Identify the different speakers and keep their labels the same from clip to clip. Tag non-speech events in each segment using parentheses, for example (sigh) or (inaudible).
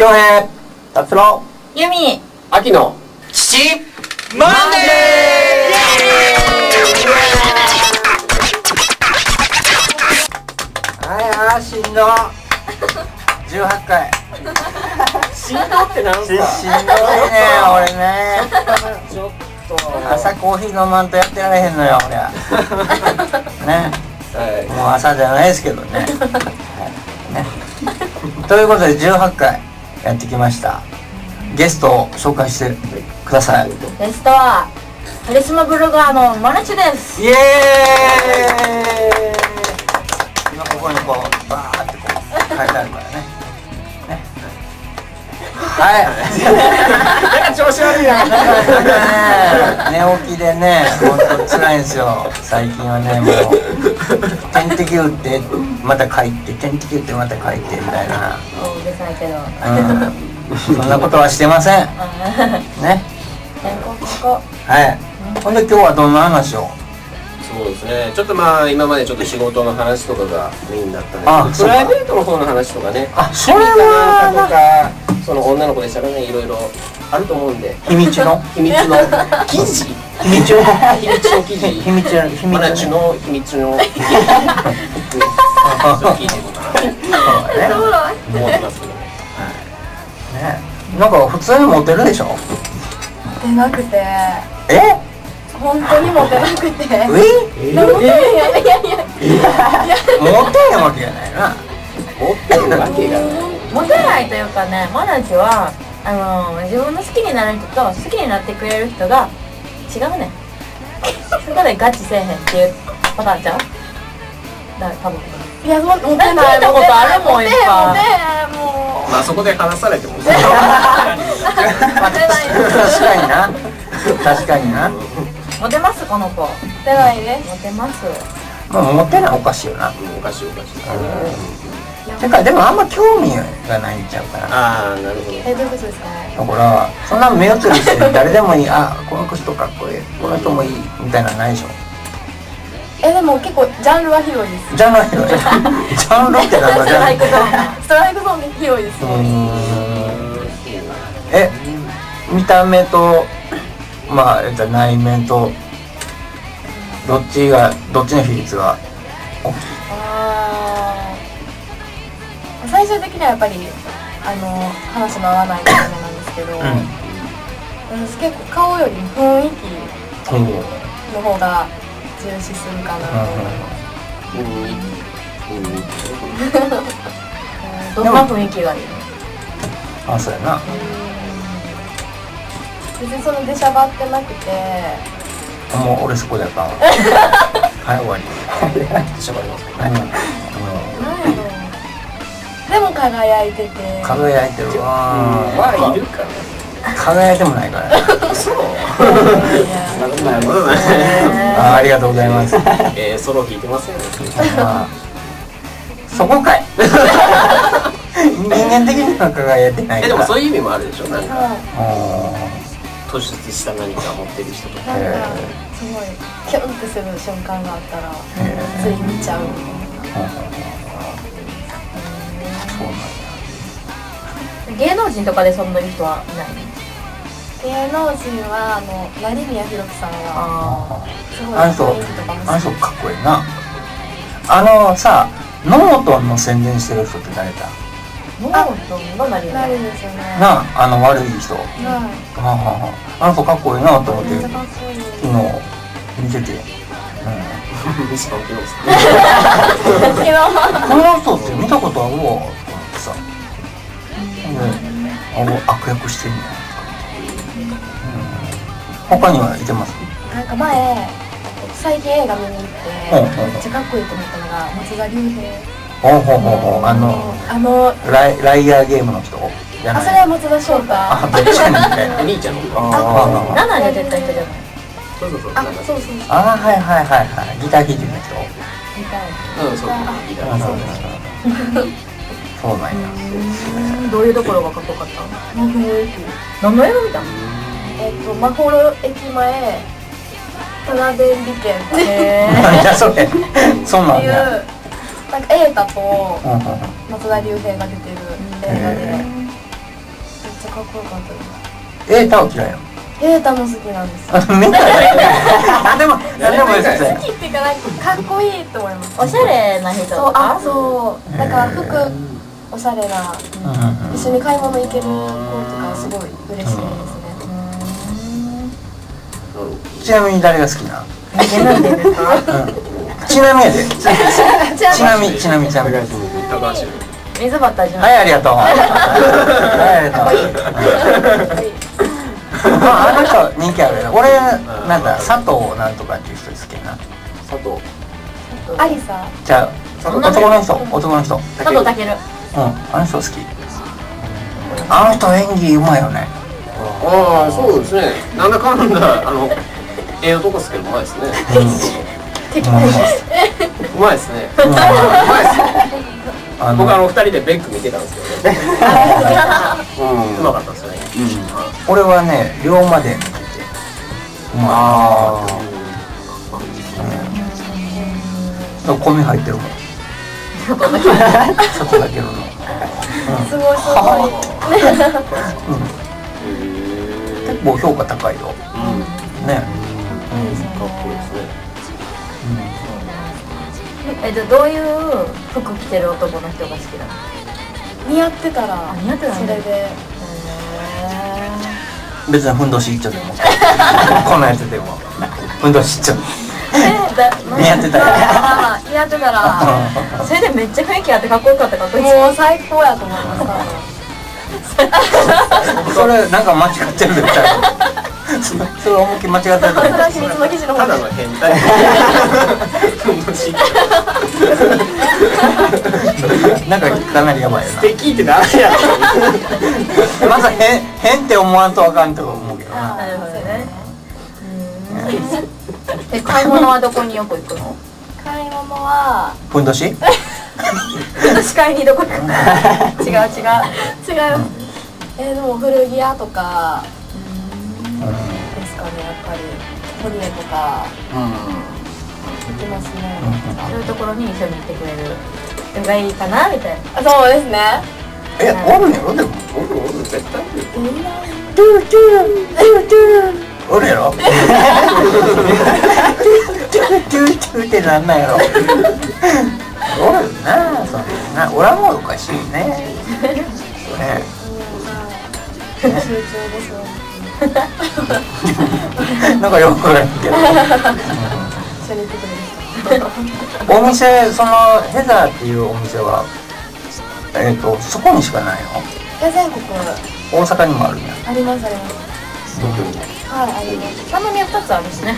Speaker 1: 京平達郎
Speaker 2: ユミ
Speaker 3: 秋の
Speaker 1: 父マンデー！はいあーしんど。18回。
Speaker 3: しんどってなん
Speaker 1: ししんどいね俺ね。
Speaker 3: ちょっと。
Speaker 1: 朝コーヒー飲まんとやってられへんのよ俺は。ね。
Speaker 3: はい。
Speaker 1: もう朝じゃないですけどね,、はい、ね。ということで18回やってきました。ゲストを紹介してください。
Speaker 2: ゲストはカリスマブロガーのマナチです。
Speaker 1: イエーイ。今ここにこうバーってこう書いてあるからね。ね。はい。
Speaker 3: なんか調子悪いな。
Speaker 1: 寝起きでね本当辛いんですよ。最近はねもう。点滴打ってまた書いて点滴打ってまた書いてみたいな、
Speaker 2: おうるさいけど。
Speaker 1: うん、そんなことはしてません。ね。
Speaker 2: 健康健康
Speaker 1: はい。ほんで今日はどんな話を？
Speaker 3: そうですね。ちょっとまあ今までちょっと仕事の話とかがメインだった
Speaker 1: あ
Speaker 3: んでプライベートの方の話とかね。
Speaker 1: あそれは
Speaker 3: とかその女の子でしたらねいろいろあると思うんで。
Speaker 1: 秘密の？(laughs)
Speaker 3: 秘密の。記事
Speaker 1: 秘密の？
Speaker 3: 秘密の記事。
Speaker 1: 秘密の？秘密
Speaker 3: マナチ
Speaker 1: の
Speaker 3: の秘密の。記事ちょっと聞いていこうかな。と思ってますけど。ね
Speaker 1: ね。なんか普通にモテるでしょ？
Speaker 4: モテなくて。
Speaker 1: え？
Speaker 4: 本当にモテなくて。(laughs)
Speaker 1: え？
Speaker 4: いやいやいやいや。
Speaker 1: モテへんわけがないな。
Speaker 3: 持ってるわけが。ない
Speaker 2: モテないというかねマナチはあの自分の好きになる人と好きになってくれる人が違うねん。そこでガチせえへんっていうパターンちゃう？だから多分
Speaker 4: いやモテない
Speaker 2: ないたことあるもんいっぱい
Speaker 4: モテへんも
Speaker 3: まあそこで話されても
Speaker 4: うモテない
Speaker 1: 確かにな確かにな
Speaker 2: モテますこの子モ
Speaker 4: モテないです
Speaker 2: テます
Speaker 1: まあモテないおかしいよな
Speaker 3: おかしいおかしい
Speaker 1: てかでもあんま興味がないんちゃうかな
Speaker 3: ああなるほど
Speaker 4: えどういうことですかね
Speaker 1: だからそんな目移りして誰でもいいあこの人かっこいいこの人もいいみたいなのないでしょ
Speaker 4: えでも結構ジャンルは広いです。
Speaker 1: ジャンル広い。ジャンルってなんだジャンル。
Speaker 4: ストライクゾーン広いです。
Speaker 1: え見た目とまあえっと内面とどっちがどっちの比率が大きい？
Speaker 4: 最終的にはやっぱりあの話の合わないところなんですけど、私結構顔よりも雰囲気
Speaker 1: うん
Speaker 4: の方が重視するかな。と思います、
Speaker 3: うん。うん。
Speaker 2: どんな雰囲気がいい？の
Speaker 1: あそうやな。
Speaker 4: 別にその出しゃばってなくて。
Speaker 1: もう俺そこであかんわ。(laughs) はい終わり。
Speaker 3: しゃばり。ます
Speaker 1: うん。うん
Speaker 4: なん。やろうでも輝いてて。
Speaker 1: 輝いてるわ
Speaker 3: まあいるか
Speaker 1: 輝いてもないから (laughs)
Speaker 3: そうなるほどなるほどね
Speaker 1: あありがとうございます。
Speaker 3: えーソロ弾いてます？よね
Speaker 1: まあそこかい。人間的には輝いてない
Speaker 3: えでもそういう意味もあるでしょなんか。突出した何か持ってる人とか。
Speaker 4: いなんか
Speaker 1: へ
Speaker 4: すごいキュンってする瞬間があったらつい見ちゃう。みたいな
Speaker 1: ーそうなんや
Speaker 2: 芸能人とかでそんな人はいない？
Speaker 4: 芸能人はあの成宮弘樹さんは
Speaker 2: あ
Speaker 4: すごい
Speaker 1: あの人あの人かっこいいな。あのさノートンの宣伝してる人って誰だ？
Speaker 2: あノートンが何
Speaker 4: なるん。ですよね
Speaker 1: なああの悪い人。は
Speaker 4: はい
Speaker 1: あはあはあ。あの人かっこいいなと思って
Speaker 4: めっちゃ
Speaker 1: 昨
Speaker 4: かっこいい。
Speaker 1: 日見てて、う
Speaker 3: 西本清さ
Speaker 4: だけど
Speaker 1: ん、この人って見たことあるわ。と思ってさ、であの悪役してるんじゃないですか、うん、他にはいてます？
Speaker 4: なんか前最近映画見に行ってめっちゃかっこいいと思ったのが松田龍平。
Speaker 1: ほうほうほうほう。あの
Speaker 4: あの
Speaker 1: ライライアーゲームの人？
Speaker 4: あそれは松田翔太。
Speaker 1: あどっちやね
Speaker 3: お兄ちゃんの
Speaker 1: あ
Speaker 2: ナナで出た人じゃない
Speaker 3: そうそうそう。
Speaker 4: あそうそうそう。
Speaker 1: あはいはいはいはい。ギター弾いてる人？
Speaker 2: みたい
Speaker 3: うんそう。そういいだ
Speaker 1: う。(laughs) そうなんや。
Speaker 2: などういうところがかっこよかった何の映画見たの？
Speaker 4: えっとマホロ駅前棚便利券って
Speaker 2: へ
Speaker 1: なんじゃそれそうなん
Speaker 4: いう
Speaker 1: や
Speaker 4: なんか瑛太と松田龍平が出てる映画でかっこよかったです。
Speaker 1: エータは嫌いなの？
Speaker 4: エータも好きなんです。よ
Speaker 1: あみんな何でも何でも
Speaker 4: 好きっていうかなんかかっこいいと思います。
Speaker 2: おしゃれな人
Speaker 4: そうあそう。だから服おしゃれな一緒に買い物行ける子とかすごい嬉しいです。ね
Speaker 1: ちなみに誰が好きな？
Speaker 2: えなんでですか
Speaker 1: ちなみやで。ちなみちなみちなみはい
Speaker 3: 高橋
Speaker 2: 水端淳
Speaker 1: ありがとう。はいありがとう。まああの人人気あるよ俺なんだ？佐藤なんとかっていう人好きやな。
Speaker 3: 佐藤。
Speaker 4: アリサ。
Speaker 1: じゃあ男の人。男の人。
Speaker 2: 佐藤健。
Speaker 1: うん。あの人好き。あの人演技うまいよね
Speaker 3: ああそうですね。なんだかんだあのええ男ですけどうまいですね。
Speaker 4: 敵
Speaker 1: うん。
Speaker 3: うまいですね。
Speaker 1: うん。
Speaker 3: うまいですね
Speaker 1: あ
Speaker 3: 僕あ
Speaker 1: の
Speaker 3: の二人でベック見てたんですけどね。うまかったですよね
Speaker 1: 俺はね龍馬伝。見ててうまい
Speaker 3: あ
Speaker 1: うん。米入ってるもん。
Speaker 2: 佐藤健
Speaker 1: 佐藤健の。
Speaker 4: すごいすごい
Speaker 1: 結構評価高いよ。ね
Speaker 3: かっこいいですね
Speaker 2: えじゃあどういう服着てる男の人が好きなの？
Speaker 4: 似合ってたら
Speaker 2: あ似合ってた
Speaker 4: それで。
Speaker 1: 別にふんどし一丁でも。(laughs) こんなんやってても。ふんどし一丁
Speaker 2: えだ (laughs)
Speaker 1: 似合ってたよ。
Speaker 4: あー似合ってたら。
Speaker 2: それでめっちゃ雰囲気あってかっこよかったからこいつ
Speaker 4: もう最高やと思います (laughs)
Speaker 1: それなんか間違ってる絶対そそれ思いっきり間違ってる。と
Speaker 4: そ
Speaker 1: 思
Speaker 4: れは秘密の記事の方で。
Speaker 3: ただの変態。
Speaker 1: う (laughs) なんかかなりやばいよ
Speaker 3: 素敵って何や
Speaker 1: なまず変変って思わんとあかんと思うけどな。
Speaker 2: なるほどね。え買い物はどこによく行くの？
Speaker 4: 買い物は。
Speaker 1: ふんどし？
Speaker 2: 視界にどこ行くの？(laughs) 違う違う。
Speaker 4: 違いますえーでも古着屋とかですかねやっぱり。堀江とか。行きますね。
Speaker 2: そういうところに一緒に行ってくれる。人がいいかなみたいな。
Speaker 4: あそうですね。
Speaker 1: えおるんやろ？でも
Speaker 3: おるおる絶対おる (laughs)
Speaker 1: トゥルトゥルトゥおるやろトゥルトゥルトゥルってなんなんやろ？おるなそんな。俺はもうおかしいねね
Speaker 4: 集中ですよ
Speaker 1: なんかよくわからんけど。お店そのヘザーっていうお店はえっ、とそこにしかないの？
Speaker 4: いや全国。
Speaker 1: 大阪にもあるんや。
Speaker 4: ありますあります。はいあります。
Speaker 2: 三宮二つあるしね。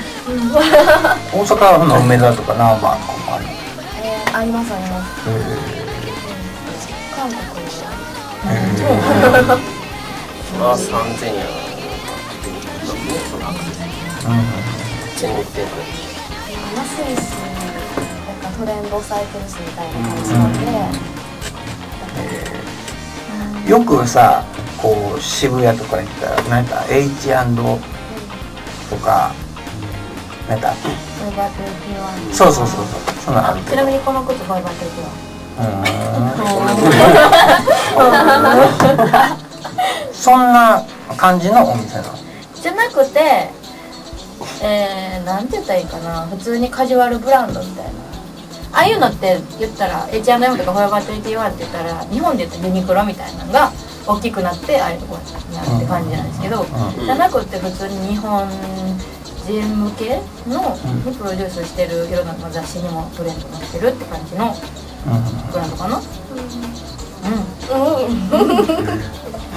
Speaker 1: 大阪の梅田とか難波とかもある
Speaker 4: えーありますあります。
Speaker 1: へ
Speaker 4: 韓国
Speaker 1: え
Speaker 3: あ三千円全国展開
Speaker 4: 安いしなんかトレンド抑えてるしみたい。な感じなんで
Speaker 1: よくさこう渋谷とか行ったらなんか H&M とかなんか
Speaker 2: フォーエバートゥエンティワン
Speaker 1: そうそうそうそう。そんなんあ
Speaker 2: ちなみにこの靴フォーバーティーワン
Speaker 1: うーん (laughs) (laughs) そんな感じのお店なの？
Speaker 2: じゃなくてえー、なんて言ったらいいかな。普通にカジュアルブランドみたいな。ああいうのって言ったら H&M とか Forever Twenty-One って言ったら日本で言ったらユニクロみたいなのが大きくなってああいうところになるって感じなんですけど、
Speaker 1: うん。
Speaker 2: じゃなくて普通に日本人向けの
Speaker 1: うん。
Speaker 2: にプロデュースしてるいろんな雑誌にもトレンドになってるって感じのブランドかな。うん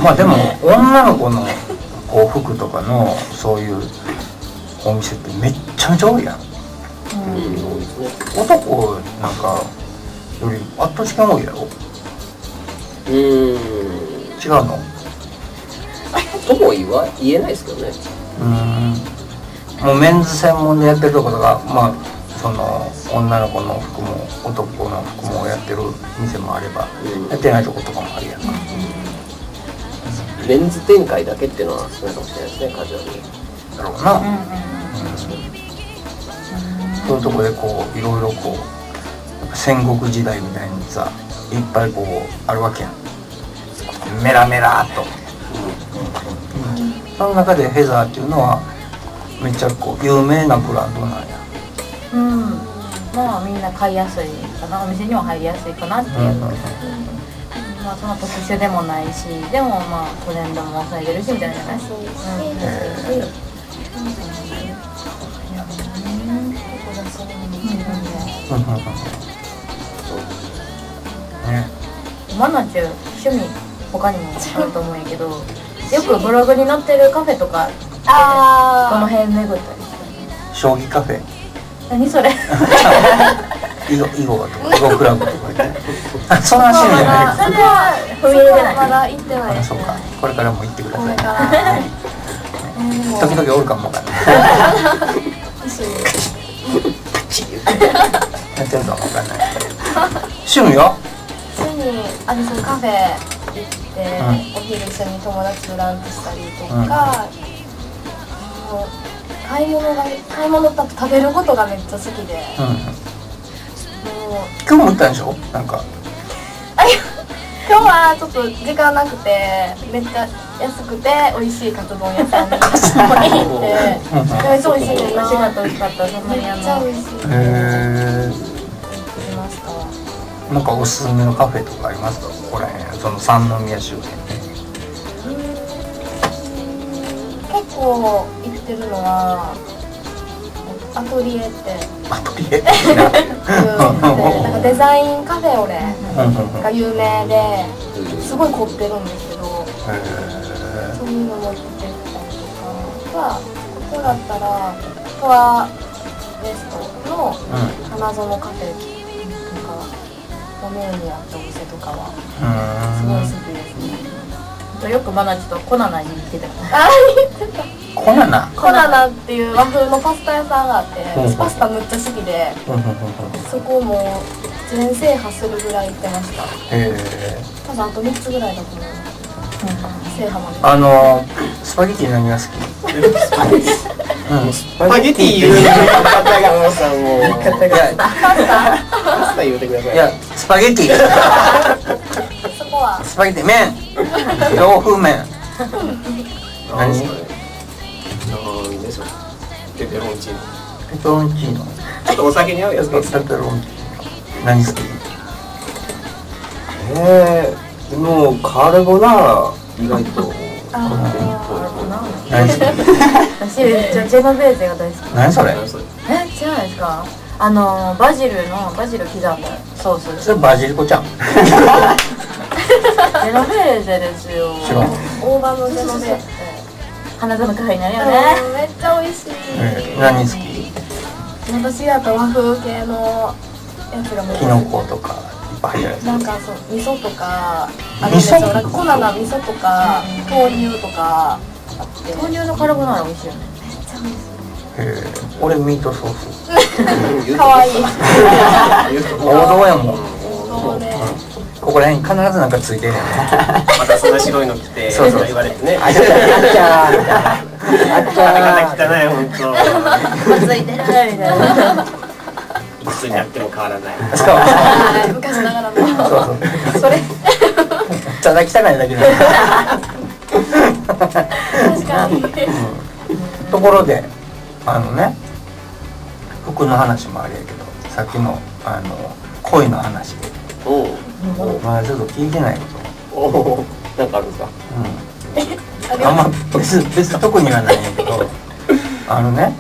Speaker 1: まあでも女の子のこう服とかのそういうお店ってめっちゃめちゃ多いやん。男なんかより圧倒的に多いやろ。
Speaker 3: うーん。
Speaker 1: 違うの？
Speaker 3: とも言わ言えないですけどね。
Speaker 1: うーん。もうメンズ専門でやってるところがまあその女の子の服も男の服もやってる店もあれば、
Speaker 3: うん。
Speaker 1: やってないとことかもあるやんか、
Speaker 3: メンズ展開だけっていうのは少ないかもしれないですねカジュアルに。
Speaker 1: だろうな、
Speaker 2: うんうん
Speaker 1: そういうとこでこういろいろこう戦国時代みたいにさいっぱいこうあるわけやん。メラメラっとその中でヘザーっていうのはめっちゃこう有名なブランドなんや。
Speaker 2: うん。まあみんな買いやすいかな。お店には入りやすいかなっていう、
Speaker 1: うん
Speaker 2: まあその特殊でもないしでもまあトレンドも抑えてるしみたいなんじ。ゃない
Speaker 4: そうです
Speaker 2: うん。
Speaker 4: し、
Speaker 1: へうん。うんうんね
Speaker 2: マナチュ趣味他にもあると思うんやけどよくブログに載ってるカフェとか
Speaker 4: あ
Speaker 2: この辺巡ったりして
Speaker 1: 将棋カフェ。
Speaker 2: 何それ (laughs)
Speaker 1: 囲碁囲碁とか囲碁クラブとか言ってあそんな趣味じゃない
Speaker 2: それは踏み入れてない。
Speaker 4: まだ行ってない
Speaker 1: そうか。これからも行ってください。時々おるかもわかんない。(laughs) やってるかもわかんない。趣味は？
Speaker 4: 趣味あでそのカフェ行って、お昼一緒に友達とランチしたりとか、もう買い物が買い物と食べることがめっちゃ好きで、
Speaker 1: うん今日も行ったんでしょ？なんか。(laughs)
Speaker 4: 今日はちょっと時間なくてめっちゃ安くて美味しいカツ丼屋さんに行って (laughs) めっちゃ美味しいねんな
Speaker 2: 間違った美味しかったそんな
Speaker 4: め
Speaker 2: にあ
Speaker 4: っちゃ美
Speaker 2: の
Speaker 4: 味しい
Speaker 1: へえなんかおすすめのカフェとかありますか？ここら辺その三宮周辺
Speaker 4: 結構行ってるのはアトリエって。
Speaker 1: アトリエ？
Speaker 4: いうなんかデザインカフェオレ
Speaker 1: へ
Speaker 4: が有名ですごい凝ってるんですけど。
Speaker 1: え
Speaker 4: そういうのも行ってたりとか。はここだったらフォアレストの
Speaker 1: うん。
Speaker 4: 花園カフェとかドメインにあったお店とかはすごい好きですね
Speaker 2: よくマナチとコナナに行ってた
Speaker 4: あ
Speaker 1: コナナ？
Speaker 4: コナナ。っていう和風のパスタ屋さんがあってパスタむっちゃ好きでそこも全制覇するぐらい行ってました。
Speaker 1: へえ
Speaker 4: 多分あと3つぐらいだと思います制覇まで。
Speaker 1: あのスパゲティ何が好き？うん。
Speaker 3: スパゲティ。言うの方がもうさもう
Speaker 1: いや
Speaker 3: パスタ言うてください
Speaker 1: いやスパゲティ (laughs) スパゲティ麺。(laughs) 洋風麺。
Speaker 3: 何？ですかねなんでしょうペペロンチーノ。
Speaker 1: ペペロンチーノ。
Speaker 3: ちょっとお酒に合うやつ
Speaker 1: ペペロンチーノ。何好き？
Speaker 3: えー、でもカルボナーラ意外と。
Speaker 4: あ
Speaker 1: 何好き？
Speaker 2: 私ジェノベーゼが大好き。
Speaker 1: 何それ？
Speaker 3: それ
Speaker 2: え知らないですか？あのバジルのバジル刻んだソース。
Speaker 1: それバジリコちゃん (laughs)
Speaker 2: ジェノベーゼですよ。
Speaker 4: 大葉のジェノベーゼ。
Speaker 2: 花園カフェになるよ
Speaker 4: うん
Speaker 2: ね
Speaker 4: めっちゃ美味しい、
Speaker 1: え何好き？
Speaker 4: 私だと和風系のやつがめっち
Speaker 1: キ
Speaker 4: ゃ好き。
Speaker 1: ノコとかいっぱい入ってるやつ。
Speaker 4: なんかそう味噌とかあるんですよ。
Speaker 1: 味噌？
Speaker 4: なんか粉の味噌とか豆乳とか
Speaker 2: 豆乳のカルボナーラ美味しいよね。
Speaker 1: へえ俺ミートソース。(laughs)
Speaker 4: かわいい。
Speaker 1: 王道やもん。
Speaker 4: そうで
Speaker 1: ここら辺に必ずなんかついてるやん (laughs)
Speaker 3: またそんな白いの着て
Speaker 1: そうそう。
Speaker 3: 言われてね。
Speaker 1: あっちゃーあっちゃあっちゃ
Speaker 3: 汚い本
Speaker 2: ついてるみたいな
Speaker 3: 当。いくつになっても変わらな
Speaker 4: い。昔ながらの。
Speaker 1: そうそう。
Speaker 4: それ。
Speaker 1: ただ汚いだけだ
Speaker 4: 確かに。
Speaker 1: ところであのね服の話もあれやけどさっきのあの恋の話で。
Speaker 3: おう
Speaker 1: まだちょっと聞いてないこ
Speaker 3: おおなんかあるんですか？
Speaker 1: と、うん、あんま別別に特にはないんやけど (laughs) あのね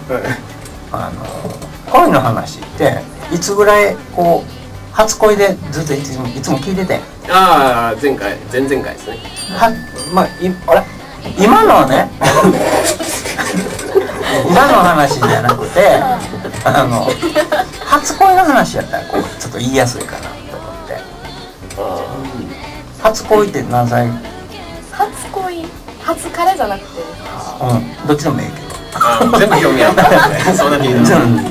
Speaker 1: あの恋の話っていつぐらいこう初恋でずっといつもいつも聞いてて
Speaker 3: ああ前回前々回ですね。
Speaker 1: はまあいあれ？今のはね (laughs) 今の話じゃなくてあの初恋の話やったらこうちょっと言いやすいかな初恋って何歳？うん
Speaker 4: 初恋？初彼じゃなくて。
Speaker 1: どっちでもいい？け
Speaker 3: あー全部興味あった (laughs) そうなって言うの。
Speaker 1: どうん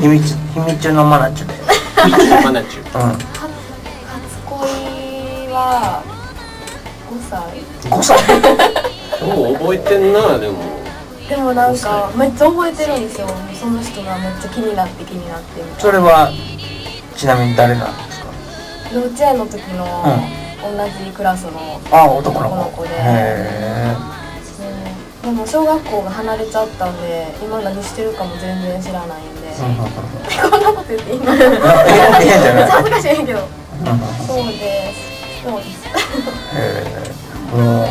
Speaker 1: 秘密秘密中のマナチュで。
Speaker 3: マナチュ
Speaker 1: うん。
Speaker 4: 初恋は5歳。
Speaker 1: 5歳？
Speaker 3: そう覚えてんなでも。
Speaker 4: でもなんかめっちゃ覚えてるんですよ。その人がめっちゃ気になって気になってみたい
Speaker 1: それはちな。みに誰なんですか
Speaker 4: な幼稚園の時の同じクラスの
Speaker 1: 男の子。
Speaker 4: で。ででも小学校が離れちゃったんで今何してるかも全然知らないんで、こんなこと言っていいの？めっち
Speaker 1: ゃ
Speaker 4: 恥ずかしいけど。
Speaker 1: うん。
Speaker 4: そうです。そうです。
Speaker 1: えー。も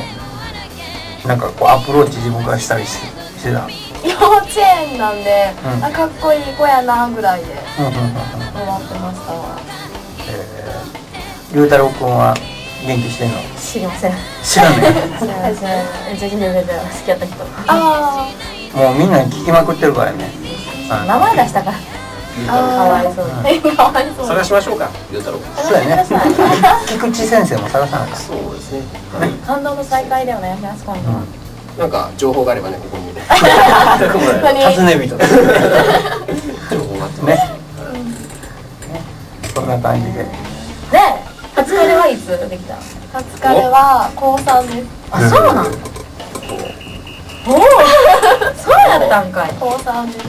Speaker 1: うなんかこうアプローチ自分からしたりしてしてた？
Speaker 4: 幼稚園なんで、
Speaker 1: うん。
Speaker 4: あかっこいい子やなぐらいで
Speaker 1: うんうんうんうん
Speaker 4: 思ってましたわ。
Speaker 1: えー、龍太郎くんは元気してんの？
Speaker 2: 知りません。
Speaker 1: 知らない
Speaker 2: 私めっちゃ聞い好きやった人。
Speaker 4: あ
Speaker 1: もうみんなに聞きまくってるからね。
Speaker 2: 名前出したか。ら
Speaker 4: あ
Speaker 2: かわいそう。に
Speaker 4: あかわいそう。
Speaker 3: 探しましょうか。ゆうたろう。
Speaker 1: そうやね。菊池先生も探さなかっ
Speaker 3: そうですね。
Speaker 2: 感動の再会でお願いします今度。は
Speaker 3: なんか情報があればねここに。ね
Speaker 4: 本当に
Speaker 1: た尋ね人 (laughs)
Speaker 3: 情報があって
Speaker 1: ね。ね。そんな感じで。
Speaker 2: で初恋はいつできた
Speaker 4: 初カレは高3です。
Speaker 2: あそうなんおおそうやったんかい。
Speaker 4: 高3です。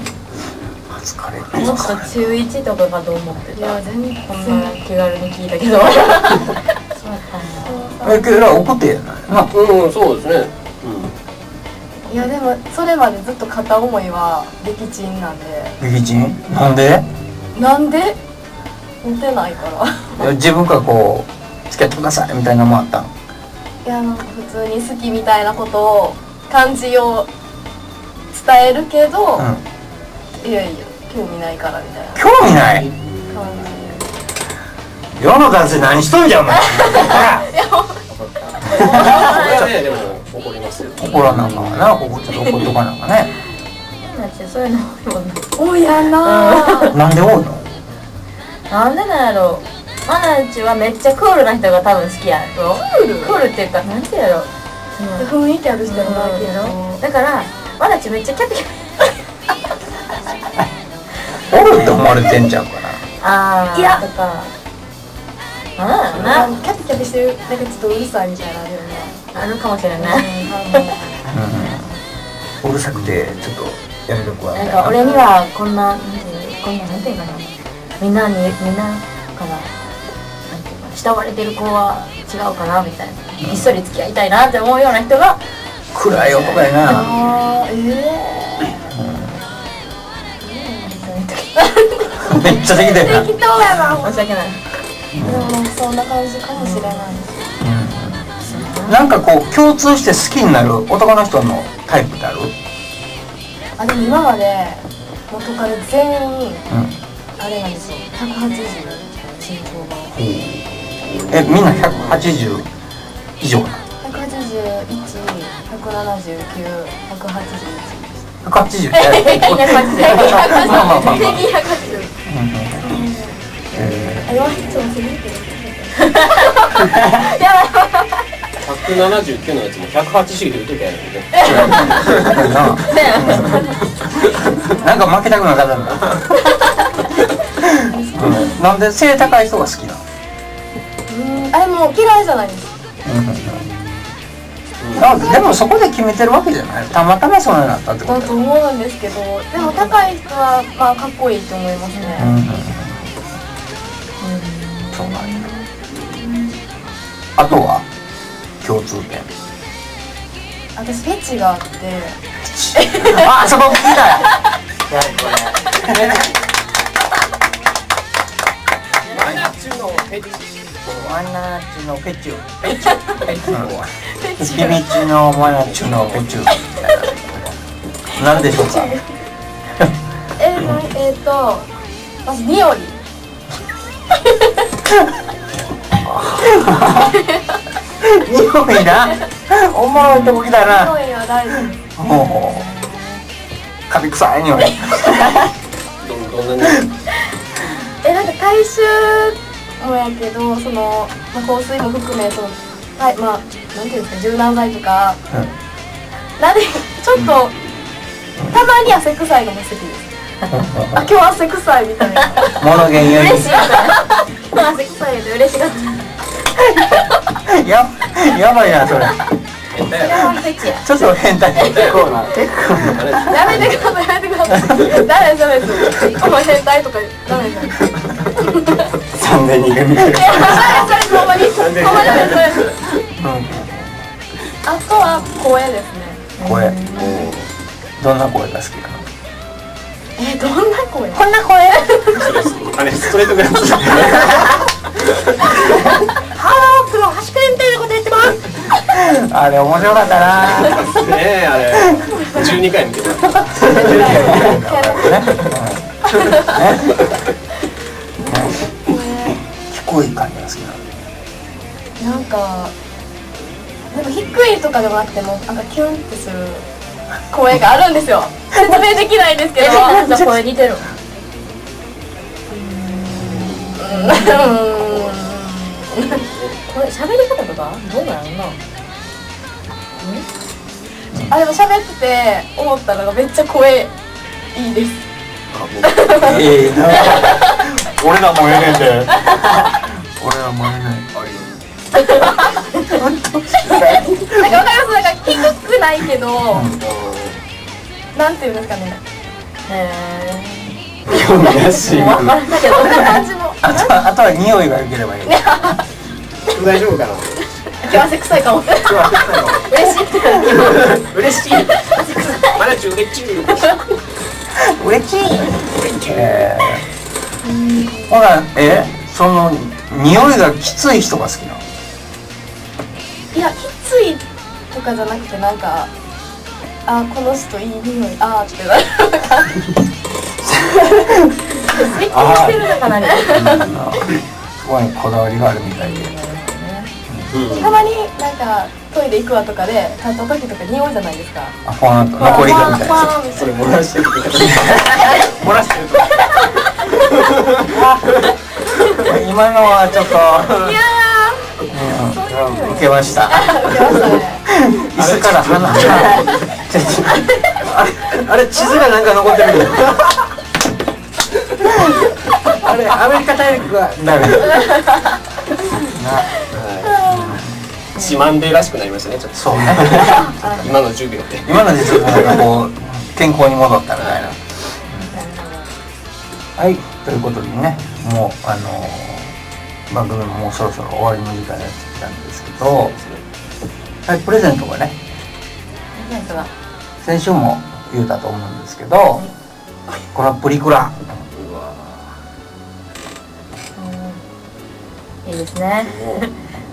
Speaker 1: 初カレ
Speaker 2: もっと中1とかかと思ってた？
Speaker 4: いや全然。
Speaker 2: こんな気軽に聞いたけど。そうやった。んや
Speaker 1: えけど送ってやない？な
Speaker 3: うんそうですね。
Speaker 4: いやでもそれまでずっと片思いは撃沈なんで。
Speaker 1: ビキチンなんで？
Speaker 4: なんで？モテないから。
Speaker 1: いや自分からこう付き合ってくださいみたいなのもあったん
Speaker 4: いやなんか普通に好きみたいなことを感じを伝えるけど、いやいや興味ないからみたいな。
Speaker 1: 興味ない？
Speaker 4: 感
Speaker 1: 世の男性何しとんじゃんお前。
Speaker 3: 怒りますよ。
Speaker 1: 怒らなあかんわなここちょっと怒っとかなんかね。(laughs)
Speaker 2: そういうの多い
Speaker 4: やな。ぁ
Speaker 1: なんで多いの？
Speaker 2: なんでなんやろ？マナんちはめっちゃクールな人が多分好きやろ？クール？クールっていうかなんてやろ？その
Speaker 4: 雰囲気ある人もないけ
Speaker 2: やろ
Speaker 4: ど
Speaker 2: だからマナんちめっちゃキャピキャピ。(laughs)
Speaker 1: おるって思われてんちゃうかな。
Speaker 2: あー
Speaker 4: いや。
Speaker 2: とか。あな
Speaker 4: キャピキャピしてるなんかちょっとうるさいみたいなのあるよね。
Speaker 2: あるかもしれな。い
Speaker 1: うん。うるさくてちょっとやめとくわ
Speaker 2: ないん。
Speaker 1: な
Speaker 2: か俺にはこん。ななん。ていうこん。ななん。ていうかなみんなにみんなからなんていうかな慕われてる子は違うかなみたいな。ひっそり付き合いたいなって思うような人が
Speaker 1: 暗い男やな。
Speaker 4: あーえ
Speaker 1: めっちゃできた
Speaker 4: え
Speaker 1: よな。
Speaker 4: 適当やな
Speaker 2: 申し訳ない。
Speaker 4: でもそんな感じかもしれない。
Speaker 1: うんなんかこう共通して好きになる男の人のタイプってある？
Speaker 4: あでも今まで元彼全員
Speaker 1: うん
Speaker 4: あれなんですよ。180身長が。
Speaker 1: えみんな180以上な
Speaker 4: 181791811
Speaker 1: 180
Speaker 2: 平均180
Speaker 1: まあまあまあまあ
Speaker 4: 平均180
Speaker 1: うんうんえ
Speaker 4: あ言われてちょっと忘れるけど。(laughs)
Speaker 3: 179の (laughs) やつも180で打っときゃいいのにね
Speaker 1: ーな。(laughs) なんか負けたくなかったんだ、うん、なんで？背高い人が好きなの？
Speaker 4: うんあれもう嫌いじゃないです
Speaker 1: あでもそこで決めてるわけじゃない。たまたまそうなったってこと。だ
Speaker 4: と思うんですけどでも高い人はまあかっこいいと思いますね、
Speaker 1: うんうん。そうなんや。あとは？共通点。
Speaker 4: 私フェチがあって。
Speaker 1: あそこ聞いたよ
Speaker 3: マ (laughs) フェチ。
Speaker 1: マナチのペチュペチ。ュペチ。ュビビチのマナチのペチュなんでしょうか？
Speaker 4: えー、なえー、とまずニオリ。
Speaker 1: 匂いな？おもろいとこ来たな。
Speaker 4: ニオリは大
Speaker 1: もうカビ臭い匂い
Speaker 3: どどんなね
Speaker 4: えなんか回収もやけどその、まあ、香水も含めそのはいまあなんていうんですか柔軟剤とか。なんでちょっとたまに汗臭いのも好きです。あ今日汗臭いみたいな。
Speaker 1: 物言より
Speaker 2: 嬉しい今汗臭いで嬉しがった (laughs)
Speaker 1: ややばいなそれ。ちょっと変態結構な結構な。
Speaker 4: やめてくださいやめてください。ダメですダメです変態とかダメです
Speaker 1: 三年二組見てる
Speaker 4: いほんまにほんまにあとは声ですね
Speaker 1: 声
Speaker 2: うん
Speaker 1: どんな声が好きなの
Speaker 4: えどんな声
Speaker 2: こんな声
Speaker 3: あれストレートグラム
Speaker 2: ハロープロ端くれみたいなこと言ってます
Speaker 1: あれ面白かったな。ね
Speaker 3: ねえあれ。(laughs) 12回見てた (laughs) (laughs)
Speaker 1: 低い感じが好きなの。
Speaker 4: なんかなんか低いとかでもなくてもなんかキュンってする声があるんですよ。(laughs) 説明できないんですけ
Speaker 2: え
Speaker 4: ど
Speaker 2: なんか声似てる。これ喋り方とかどうなのな
Speaker 4: あでも喋ってて思ったのがめっちゃ声いいです
Speaker 1: ええな俺らもええねんで俺らもええねん
Speaker 4: なんかわかります？なんか低くないけど、なんていうんですかね。
Speaker 2: へ
Speaker 3: 興味なし
Speaker 2: えも
Speaker 1: あとはあとは匂いが良ければいい。
Speaker 3: 大丈夫かな？
Speaker 4: 今日汗臭いかも。
Speaker 3: 今日は
Speaker 4: 嬉しい。
Speaker 3: 嬉しい。まだ中嬉しい。
Speaker 1: 嬉しいえー、ほらえその匂いがきつい人が好きなの？
Speaker 4: いやきついとかじゃなくてなんかあこの人いい匂いあーってなる
Speaker 2: 接近してるのかな
Speaker 1: すごいこだわりがあるみたいで。
Speaker 4: たまになんかトイレ行くわとかで立った時とか匂いじゃないですか。
Speaker 1: あファンと。残りがみたいな。
Speaker 3: それ漏らしてる。漏らしてる
Speaker 1: 今のはちょっと
Speaker 4: いや
Speaker 1: うん受けました。椅子から離れちょちょ
Speaker 3: あれあれ地図がなんか残ってるあれアメリカ大陸が
Speaker 1: ダメ
Speaker 3: 自慢でらしくなりましたねちょっと。
Speaker 1: そうね。
Speaker 3: 今の10秒で
Speaker 1: 今のでちょっとなんかこう健康に戻ったみたいな。はいということでねもうあのー番組ももうそろそろ終わりの時間になってきたんですけどはいプレゼントがね
Speaker 2: プレゼントが。
Speaker 1: 先週も言うたと思うんですけどこれはプリクラ。
Speaker 2: うん。いいですね。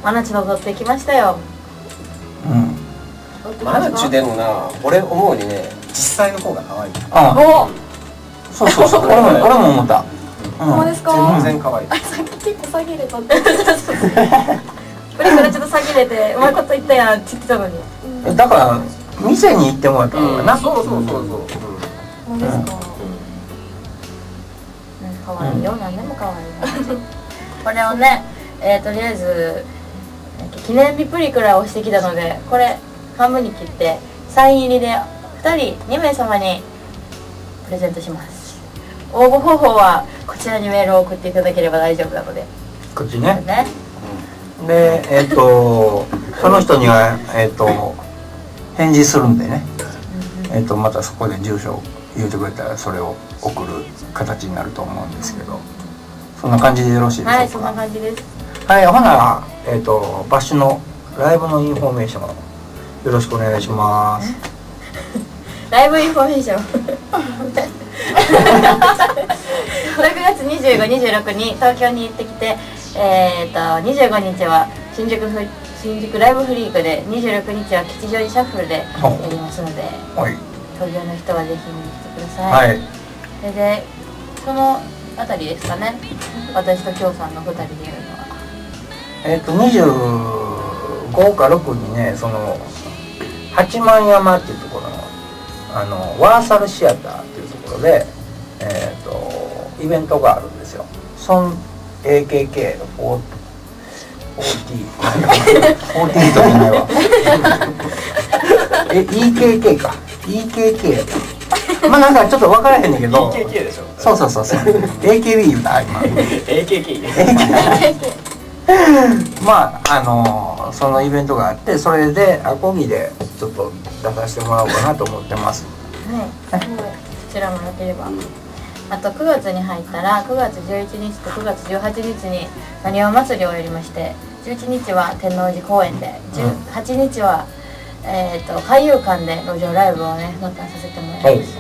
Speaker 2: マナチの撮ってきましたよ。
Speaker 1: うん。
Speaker 3: マナチュでもな俺思うにね実際の方が可愛い。
Speaker 1: あ
Speaker 4: お
Speaker 1: そうそうそう。(laughs) 俺も俺も思った
Speaker 4: ほん。まですか
Speaker 3: 全然可愛い。
Speaker 4: 結構下げれたって
Speaker 2: プリクラちょっと下げれてうまいこと言ったやんって言ってたのに。
Speaker 1: うん。だから店に行ってもらったのかな、
Speaker 3: そうそうそうそう
Speaker 4: ほんまですか
Speaker 2: 可愛いよ、何でも可愛いなこれをね、えー、とりあえずえーと記念日プリクラをしてきたのでこれ半分に切ってサイン入りで2人2名様にプレゼントします応募方法はこちらにメールを送っていただければ大丈夫なので。
Speaker 1: こっちね。
Speaker 2: ね。
Speaker 1: でえっ、とその人にはえっ、と返事するんでね。えっ、とまたそこで住所を言ってくれたらそれを送る形になると思うんですけど。そんな感じでよろしいでしょうか？
Speaker 2: はいそんな感じです。
Speaker 1: はい、ほな、えっ、と、バッシュのライブのインフォメーションよろしくお願いします。(laughs)
Speaker 2: ライブインフォメーション6月2526に東京に行ってきてえー、と25日は新宿フ新宿ライブフリークで26日は吉祥寺シャッフルでやりますので
Speaker 1: はい。
Speaker 2: 東京の人はぜひ見に来てください、
Speaker 1: はい。
Speaker 2: それでそのあたりですかね。私と京さんの2人でやるのは。
Speaker 1: えっ、と、25か6にね、その、八幡山っていうところの、あの、ワーサルシアターころで、えっ、と、イベントがあるんですよ。ソン AKK の4 40 40とじゃないわえ EKK か。EKK まあなんかちょっと分からへんねんけど。
Speaker 3: AKK でしょ。
Speaker 1: そうそうそうそう。AKB 言うた今。
Speaker 3: AKK
Speaker 1: まああのそのイベントがあってそれでアコギでちょっと出させてもらおうかなと思ってます。
Speaker 2: はい、そちらもよければ。あと9月に入ったら9月11日と9月18日になにわ祭りをやりまして11日は天王寺公園で18日はえっ、と海遊館で路上ライブをねまたさせてもらいます。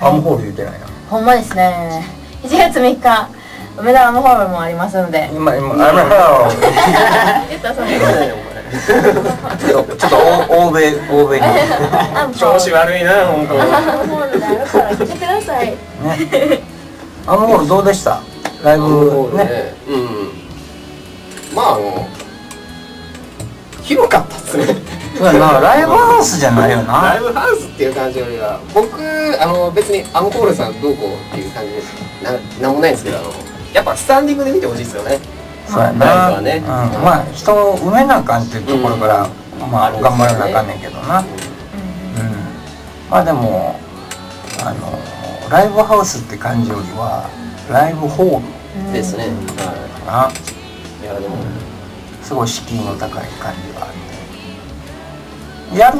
Speaker 1: アームホール言ってないな。
Speaker 2: ほんまですね。1月3日梅田アームホールもありますので。
Speaker 1: 今今アームホール
Speaker 2: 言ったその (laughs)
Speaker 1: ちょっとちょっと欧欧米欧米に。(laughs)
Speaker 3: 調子悪いな本当 (laughs)
Speaker 2: ールアームホールであるから来てください。
Speaker 1: アームホールどうでした？ライブね。
Speaker 3: ねうん。まああの広かったっすね。
Speaker 1: そうやな。ライブハウスじゃないよ
Speaker 3: ライ
Speaker 1: な
Speaker 3: ブハウスっていう感じよりは僕あの別にアンコールさんどうこうっていう感じですななんもないんですけどあのやっぱスタンディングで見てほしいですよね。
Speaker 1: そうや
Speaker 3: ライブ
Speaker 1: な
Speaker 3: はね。
Speaker 1: うん。まあ人を埋めなあかんっていうところからまあ頑張らなあかんねんけどな。うん。まあでもあのライブハウスって感じよりはライブホール
Speaker 3: ですね、はいいやでも
Speaker 1: すごい敷居の高い感じがあって。やる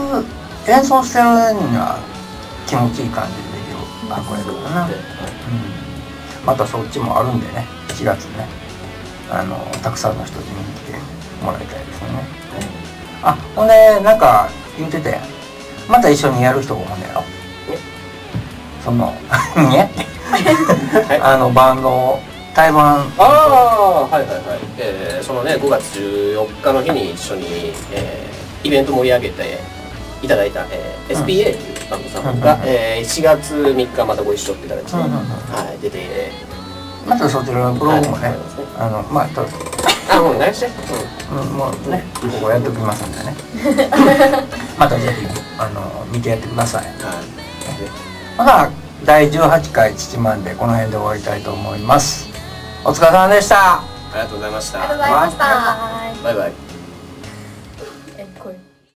Speaker 1: 演奏してるには気持ちいい感じでできる箱やからな、うん、またそっちもあるんでね。4月ね。あのたくさんの人に来てもらいたいですよね。あほんでなんか言ってて。また一緒にやる人がおんねやろその (laughs) ね。あのバンド対バン
Speaker 3: ああはいはいはい、えーそのね5月14日の日に一緒に、えーイベント盛り上げていただいた、えー SPA っていうバンドさんが、
Speaker 1: うん。
Speaker 3: えー1月3日またご一緒って形で、
Speaker 1: うんうんうん。
Speaker 3: はい、出て、え
Speaker 1: またそちらのブログもね、
Speaker 3: はい
Speaker 1: あのまあと、
Speaker 3: ーあもう何して、
Speaker 1: うん、もうねここやっておきますんでね。(laughs) またぜひあの見てやってください。
Speaker 3: うんはい
Speaker 1: ほな第18回父マンでこの辺で終わりたいと思います。お疲れ様でした。
Speaker 3: ありがとうございました。
Speaker 4: ありがとうございました。
Speaker 2: はい
Speaker 3: バイバイ